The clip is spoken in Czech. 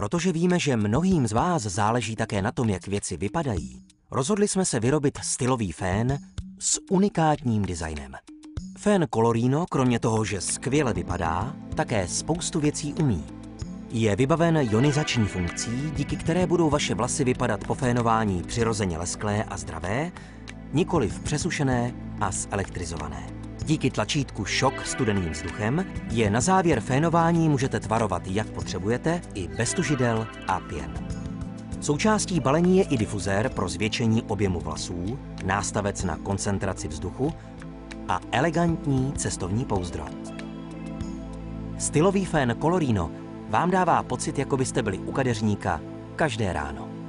Protože víme, že mnohým z vás záleží také na tom, jak věci vypadají, rozhodli jsme se vyrobit stylový fén s unikátním designem. Fén Colorino, kromě toho, že skvěle vypadá, také spoustu věcí umí. Je vybaven ionizační funkcí, díky které budou vaše vlasy vypadat po fénování přirozeně lesklé a zdravé, nikoli v přesušené a zelektrizované. Díky tlačítku šok studeným vzduchem je na závěr fénování můžete tvarovat jak potřebujete, i bez tužidel a pěn. Součástí balení je i difuzér pro zvětšení objemu vlasů, nástavec na koncentraci vzduchu a elegantní cestovní pouzdro. Stylový fén Colorino vám dává pocit, jako byste byli u kadeřníka každé ráno.